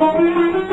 Música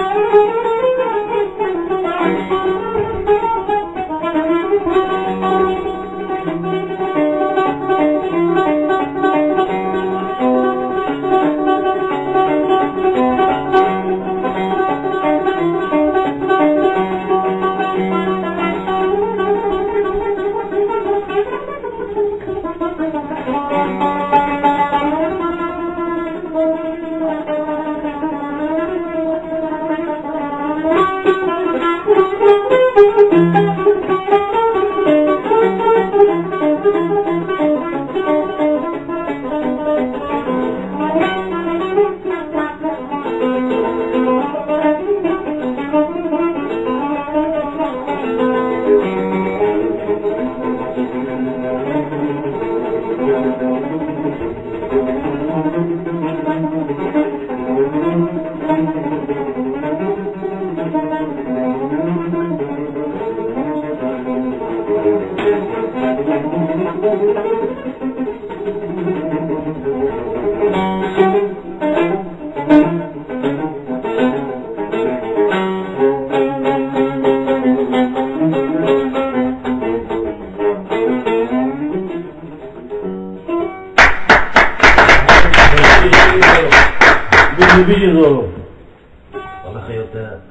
呃，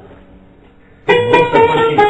我怎么去？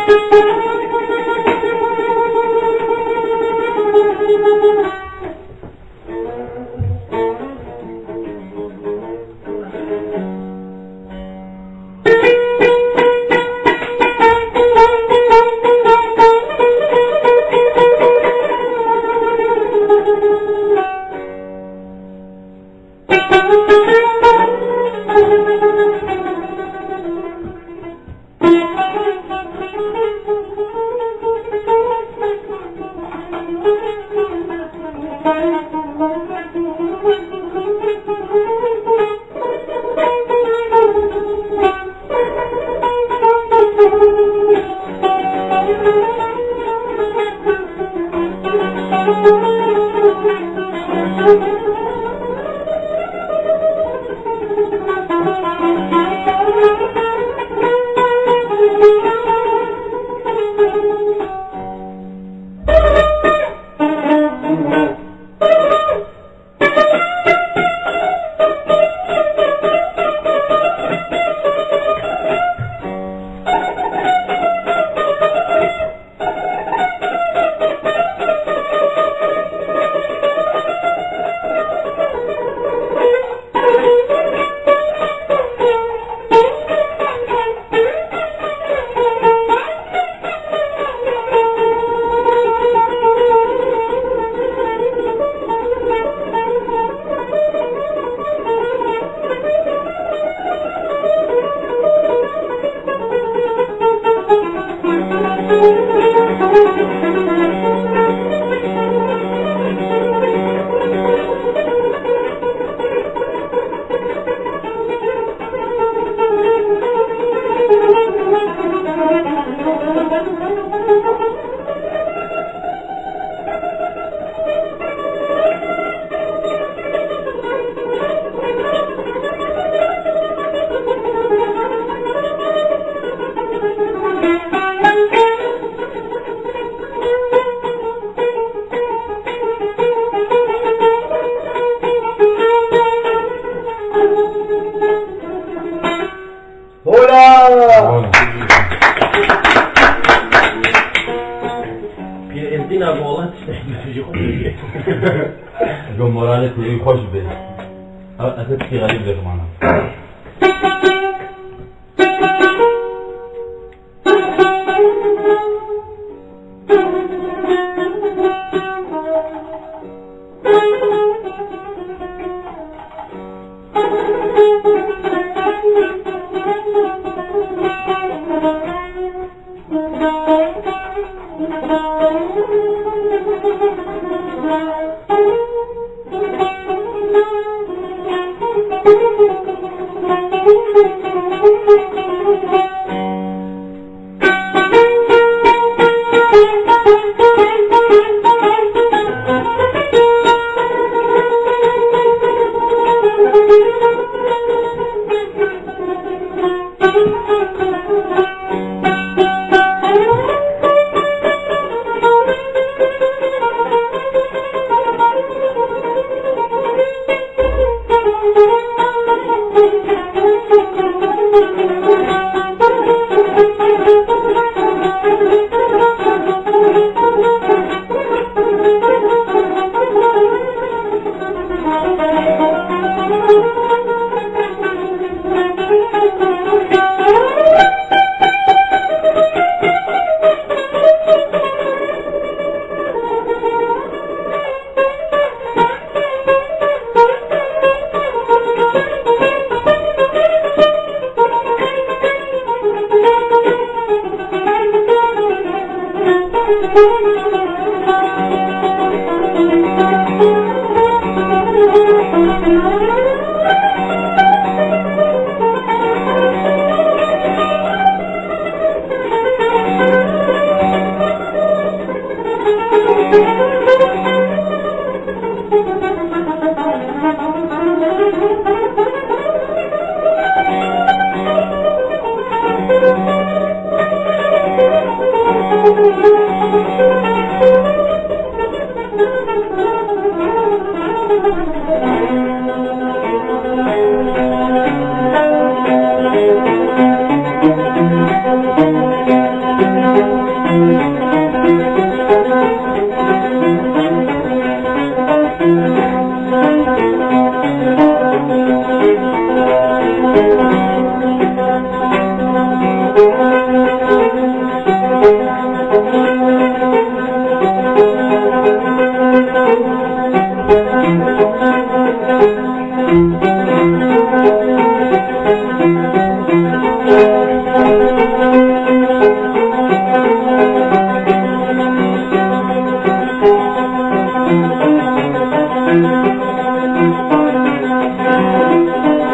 ये गरीब देखमाना Thank you. Thank you.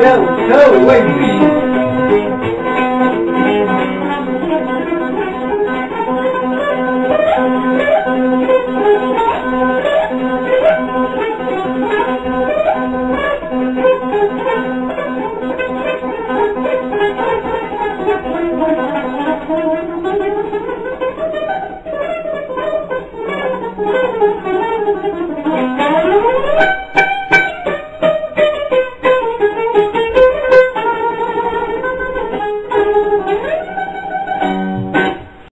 Yo, yo, wait, please.